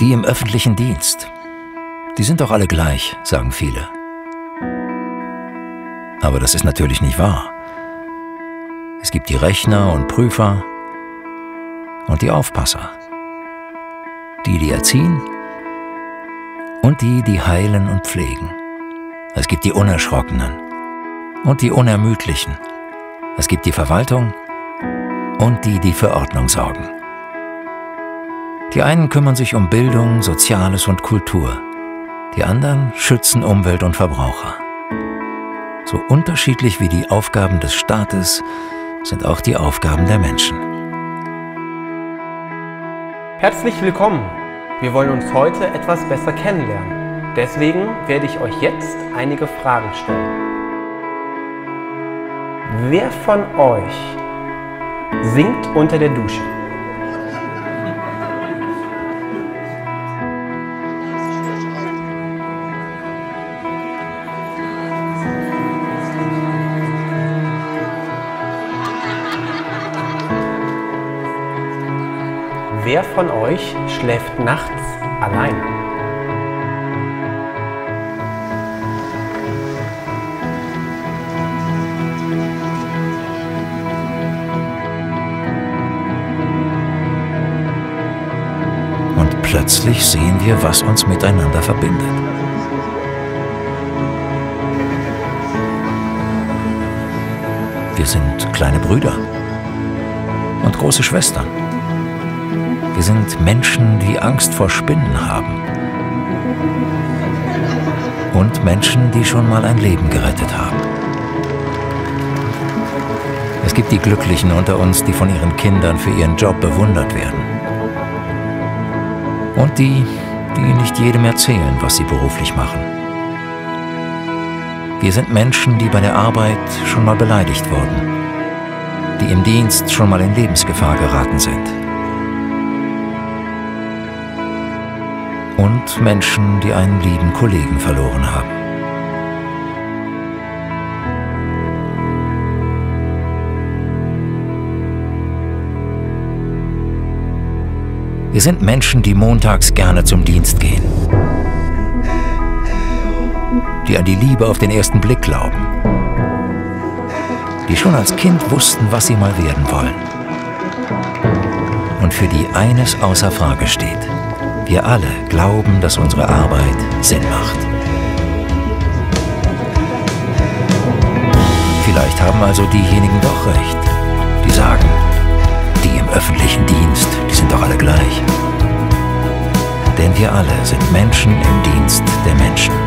Die im öffentlichen Dienst. Die sind doch alle gleich, sagen viele. Aber das ist natürlich nicht wahr. Es gibt die Rechner und Prüfer und die Aufpasser. Die, die erziehen und die, die heilen und pflegen. Es gibt die Unerschrockenen und die Unermüdlichen. Es gibt die Verwaltung und die, die für Ordnung sorgen. Die einen kümmern sich um Bildung, Soziales und Kultur. Die anderen schützen Umwelt und Verbraucher. So unterschiedlich wie die Aufgaben des Staates sind auch die Aufgaben der Menschen. Herzlich willkommen. Wir wollen uns heute etwas besser kennenlernen. Deswegen werde ich euch jetzt einige Fragen stellen. Wer von euch singt unter der Dusche? Wer von euch schläft nachts allein? Und plötzlich sehen wir, was uns miteinander verbindet. Wir sind kleine Brüder und große Schwestern. Wir sind Menschen, die Angst vor Spinnen haben. Und Menschen, die schon mal ein Leben gerettet haben. Es gibt die Glücklichen unter uns, die von ihren Kindern für ihren Job bewundert werden. Und die, die nicht jedem erzählen, was sie beruflich machen. Wir sind Menschen, die bei der Arbeit schon mal beleidigt wurden, die im Dienst schon mal in Lebensgefahr geraten sind. Und Menschen, die einen lieben Kollegen verloren haben. Wir sind Menschen, die montags gerne zum Dienst gehen. Die an die Liebe auf den ersten Blick glauben. Die schon als Kind wussten, was sie mal werden wollen. Und für die eines außer Frage steht. Wir alle glauben, dass unsere Arbeit Sinn macht. Vielleicht haben also diejenigen doch recht, die sagen, die im öffentlichen Dienst, die sind doch alle gleich. Denn wir alle sind Menschen im Dienst der Menschen.